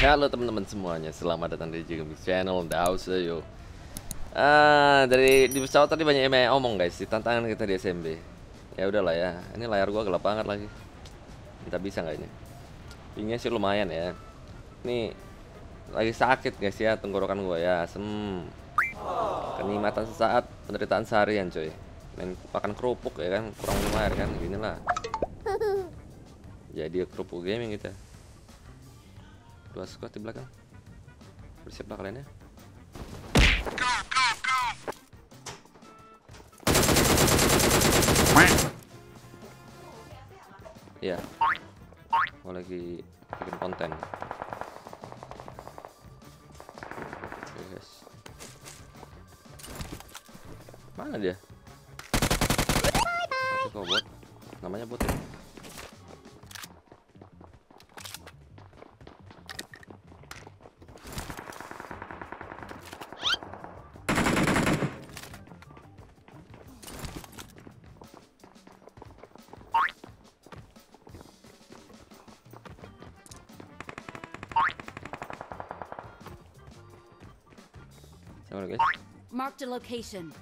Halo teman-teman semuanya, selamat datang di Jigamix Channel yo. Ah, dari di pesawat tadi banyak yang omong guys, di tantangan kita di SMB. Ya udahlah ya, ini layar gua gelap banget lagi. Kita bisa nggak ini? Pingnya sih lumayan ya. Ini lagi sakit guys ya tenggorokan gua ya, sem. Kenikmatan sesaat, penderitaan seharian coy. Main makan kerupuk ya kan, kurang air kan, gini. Jadi kerupuk gaming kita dua squad di belakang bersiaplah kalian ya Iya. Gue lagi bikin konten. Guys. Mana dia? Kok bot? Namanya bot ya? Marked a location.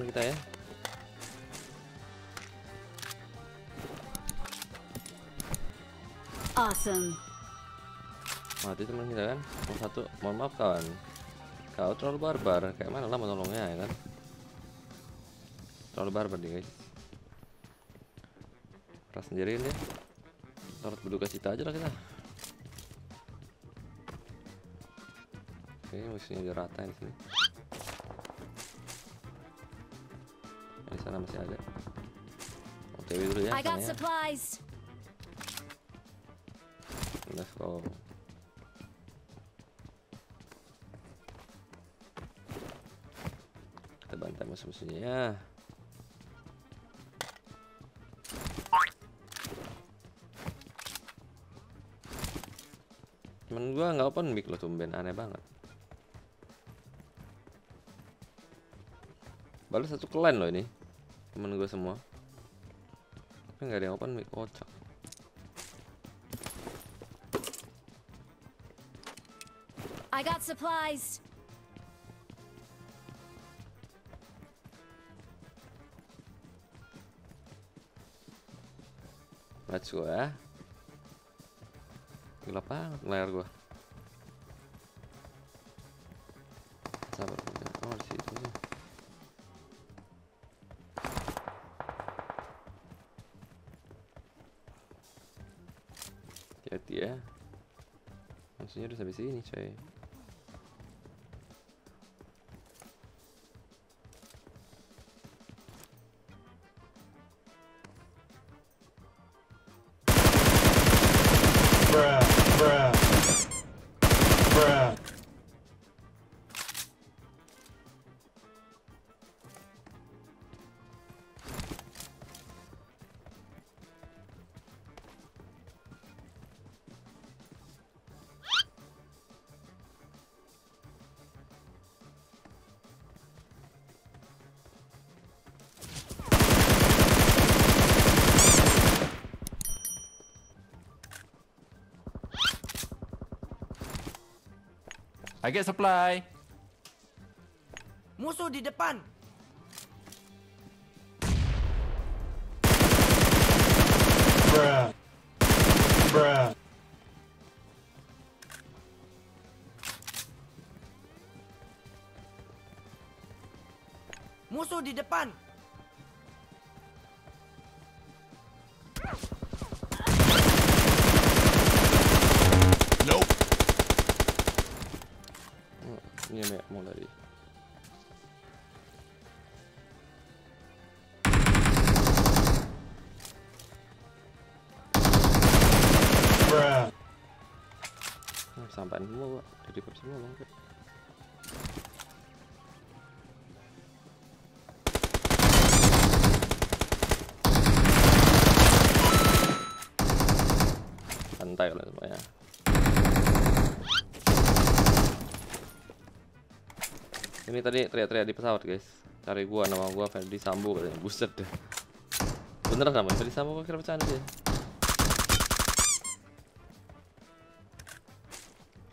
Teman-teman kita ya. Awesome. Mati teman kita kan. Mau satu, mohon maaf kawan. Kau terlalu barbar. Kayak mana lah menolongnya ya kan? Terlalu barbar dia guys. Keras sendiriin ya. Taruh berduka cita aja lah kita. Oke, musuhnya udah di sini. Sana masih ada. OTW dulu ya. I got ya. supplies. Let's go. Kita bantai musuh-musuhnya ya. Temen gua nggak open mic loh tumben aneh banget. baru satu klan loh ini temen gue semua tapi nggak ada yang open mic kocak I got supplies. Let's go ya. Gelap banget layar gua. dinheiro, es ein bisschen wenig, ey. Eh. I get supply. Musuh di depan. Musuh di depan. Tadi. Nah, sampaian semua, Pak. Jadi pep semua, Bang. Santai kalian semuanya. Ini tadi teriak-teriak di pesawat, guys. Cari gua, nama gua Ferdi Sambo katanya. Buset deh. Beneran namanya Ferdi Sambo kok kira bercanda dia.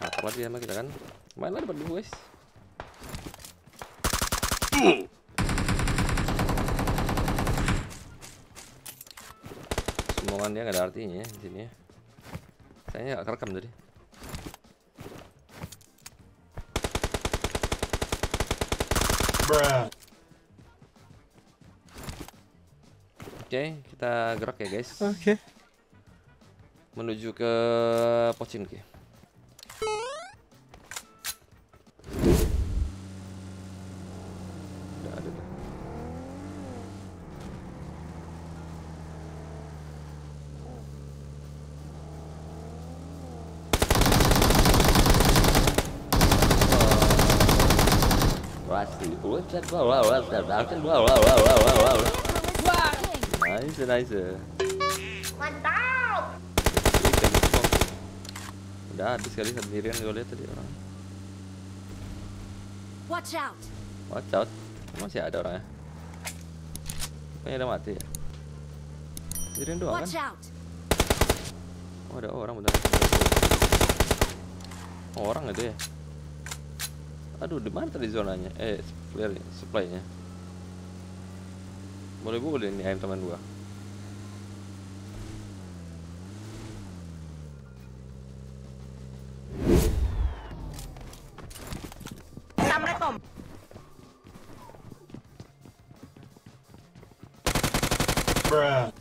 Apa lagi sama kita kan? Main lah depan dulu, guys. Semoga dia nggak ada artinya ya di sini ya. Kayaknya nggak kerekam tadi. Oke, kita gerak ya guys. Oke. Menuju ke Pochinki. Udah ada tuh. Pasti. Nice. Mantap. Udah habis kali sendirian gue lihat tadi orang. Watch out! Watch out. Masih ada orangnya. Kayaknya udah mati ya. Sendirian doang kan? Watch out! Oh ada orang bentar. Oh, orang itu ya. Aduh, di mana tadi zonanya? Eh, supply supply-nya. Boleh boleh nih ayam teman gua. Bruh.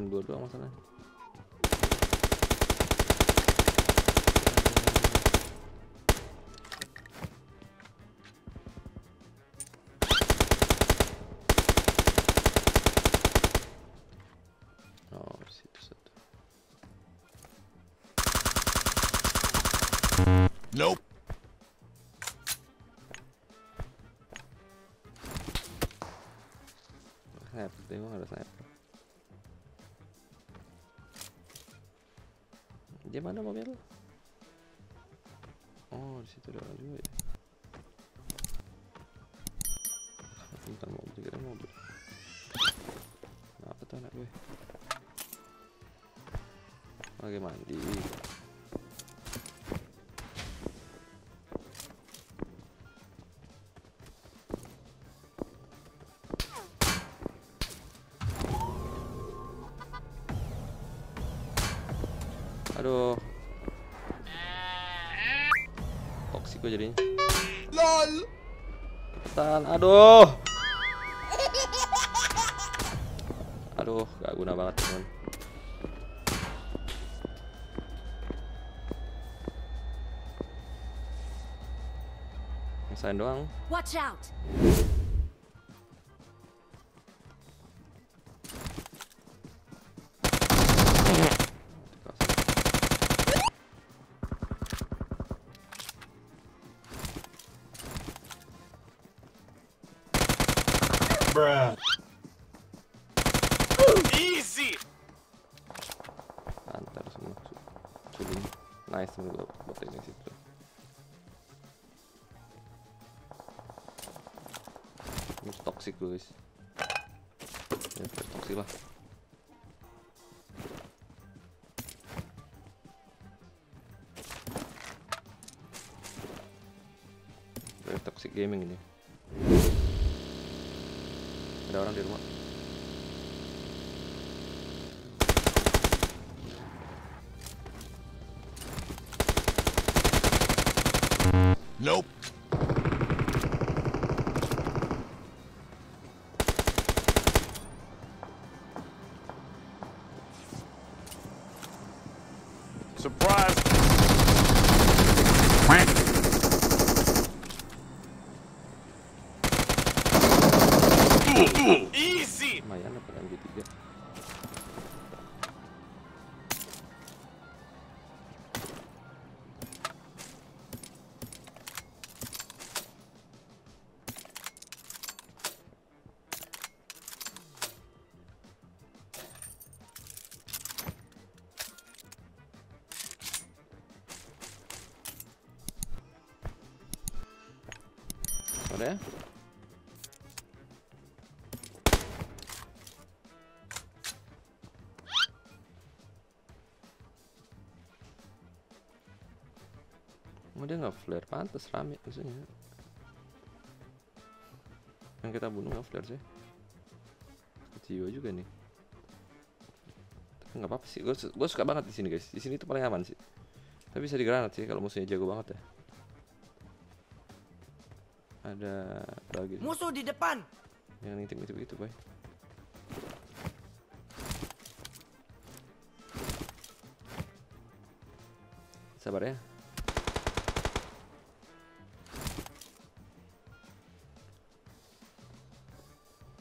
Enggak, helm dua doang masalahnya. Dia mana mobil? Oh, di situ ada juga ya. Bukan mobil, kira mobil. Apa tuh anak gue? Lagi mandi. Gue jadinya. LOL. Cepetan, aduh. Aduh, gak guna banget teman. Masain doang. Watch out! Guys. Ya, toxic lah. Toxic gaming ini. Ada orang di rumah. Nope. Easy! Lumayan dapat MG3 Dia nggak flare, pantas rame maksudnya. Yang kita bunuh nggak flare sih. Keciwa juga nih. Tapi nggak apa-apa sih, gue suka banget di sini guys. Di sini tuh paling aman sih. Tapi bisa digranat sih kalau musuhnya jago banget ya. Ada lagi sih. Musuh di depan. yang ngintip-ngintip gitu boy. Sabar ya.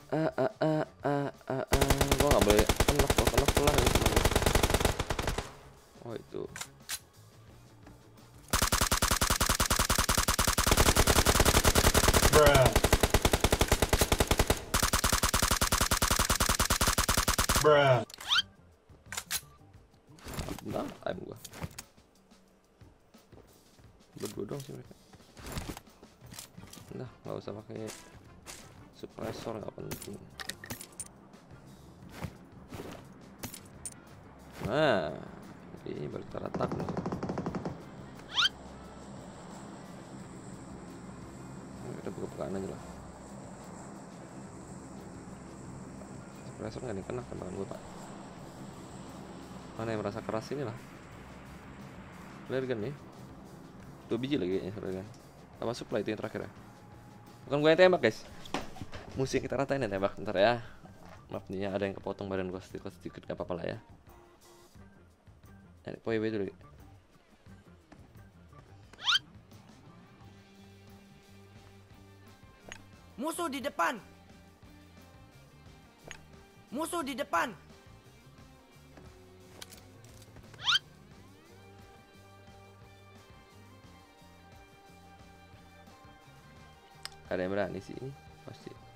Ah ah ah ah ah ah. Gua nggak boleh kenok, gua kenok ya teman gua. Oh itu. Bentar, time gua. Berdua dong sih mereka. Nah, nggak usah pakai suppressor nggak penting. Nah, ini baru terletak nih. Kita buka-bukaan aja lah. Suppressor nggak nih kena tembakan gua pak. Mana yang merasa keras ini lah. Flare gun nih. Dua biji lagi kayaknya flare gun. Sama supply itu yang terakhir ya. Bukan gue yang tembak guys. Musuh yang kita ratain yang tembak ntar ya. Maaf nih ya, ada yang kepotong badan gue sedikit sedikit gak apa-apa lah ya. Nyari POW dulu. Musuh di depan. Musuh di depan. Ada yang berani sih ini pasti.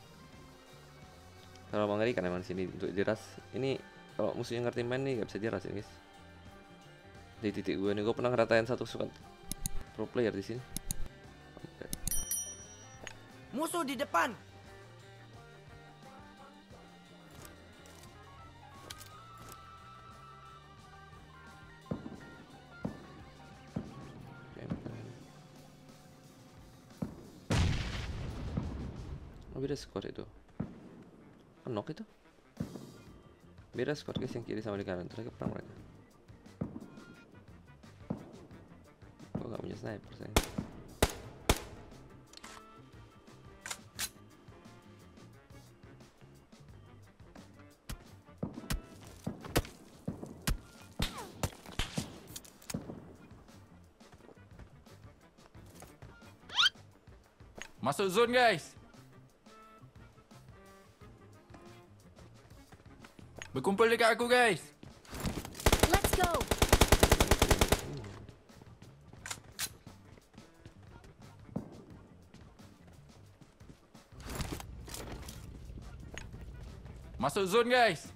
Kalau mengerikan emang sini untuk jeras. Ini kalau musuhnya ngerti main nih gak bisa jeras ya guys. Di titik gue nih gue pernah ngeratain satu suka pro player di sini. Musuh di depan. Oh beda skor itu Enok itu? Beda squad guys yang kiri sama di kanan Terakhir perang mereka. Gue gak punya sniper saya Masuk zone guys. Berkumpul dekat aku guys. Let's go. Masuk zone guys.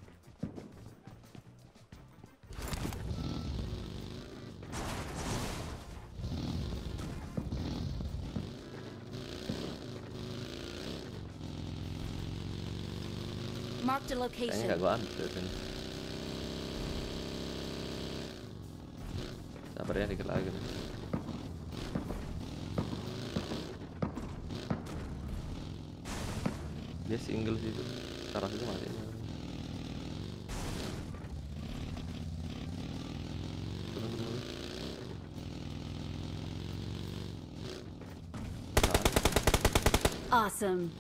Marked a Kayaknya location. nggak gua ambil dari sini. Sabar ya dikit lagi nih. Dia single sih itu. Taruh itu mati. Turun dulu. Nah, Awesome.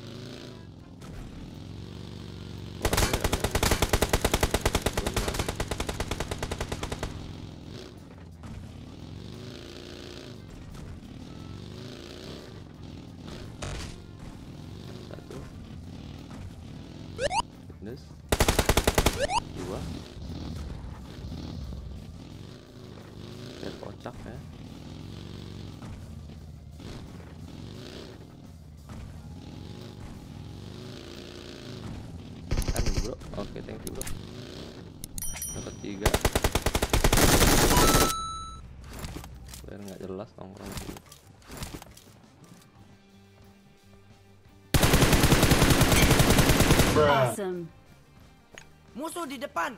Kocak ya kan bro. Oke thank you bro. Dapat tiga. Biar nggak jelas nongkrong sini. Awesome. Musuh di depan.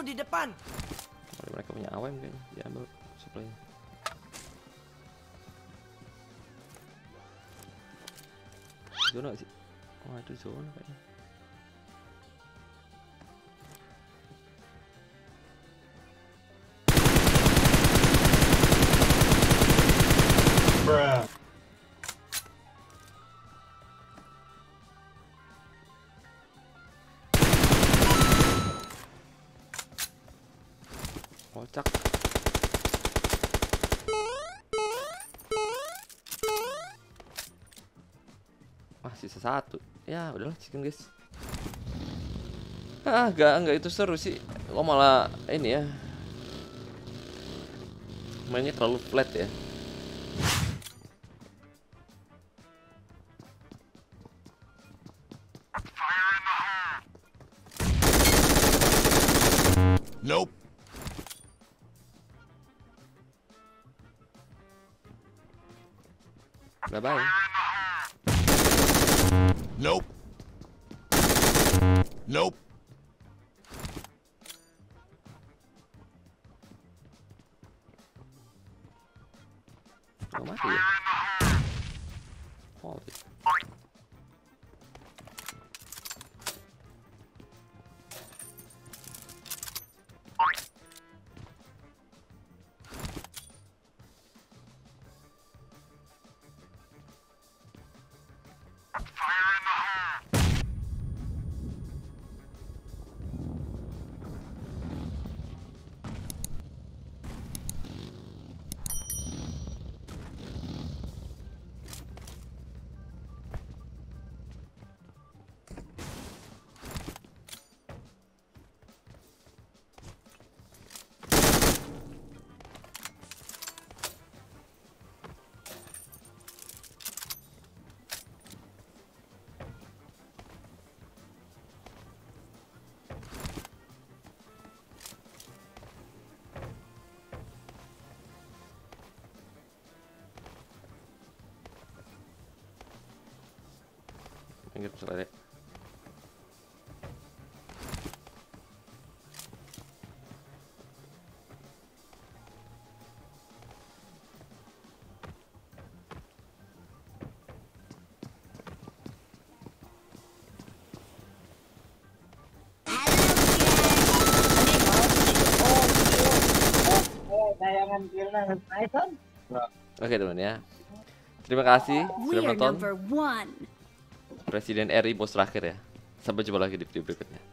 Musuh di depan. Kalau mereka punya AWM kayaknya diambil supply Zona sih? Oh ada zona kayaknya sisa satu. Ya udahlah chicken guys. Ah gak, nggak itu seru sih. Kok malah ini ya? Mainnya terlalu flat ya quality. Pinggir selesai Oke teman ya. Terima kasih We sudah menonton. Presiden RI bos terakhir ya. Sampai jumpa lagi di video berikutnya